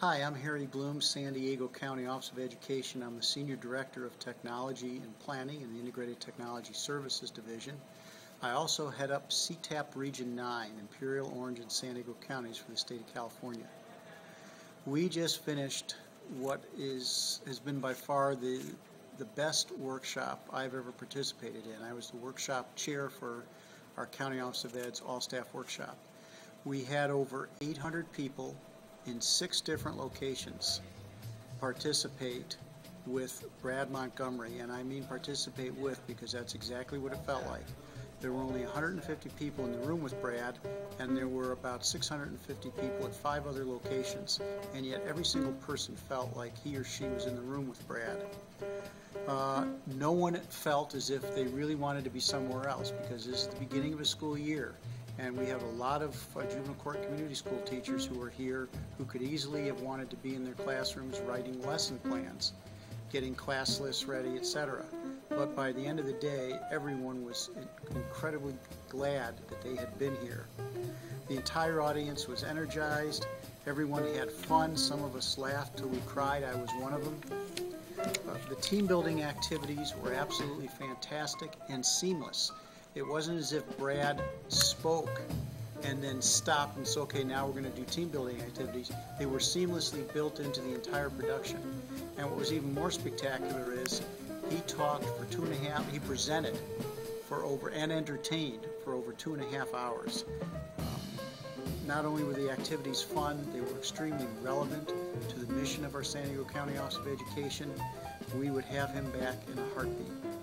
Hi, I'm Harry Bloom, San Diego County Office of Education. I'm the Senior Director of Technology and Planning in the Integrated Technology Services Division. I also head up CTAP Region 9, Imperial, Orange, and San Diego counties for the state of California. We just finished what is has been by far the the best workshop I've ever participated in. I was the workshop chair for our County Office of Ed's all-staff workshop. We had over 800 people in six different locations participate with Brad Montgomery, and I mean participate with because that's exactly what it felt like. There were only 150 people in the room with Brad, and there were about 650 people at five other locations, and yet every single person felt like he or she was in the room with Brad. Uh, no one felt as if they really wanted to be somewhere else because this is the beginning of a school year, and we have a lot of uh, juvenile court community school teachers who are here who could easily have wanted to be in their classrooms writing lesson plans, getting class lists ready, etc but by the end of the day, everyone was incredibly glad that they had been here. The entire audience was energized. Everyone had fun. Some of us laughed till we cried. I was one of them. Uh, the team building activities were absolutely fantastic and seamless. It wasn't as if Brad spoke and then stopped and said, okay, now we're going to do team building activities. They were seamlessly built into the entire production. And what was even more spectacular is he talked for two and a half, he presented for over, and entertained for over two and a half hours. Not only were the activities fun, they were extremely relevant to the mission of our San Diego County Office of Education. We would have him back in a heartbeat.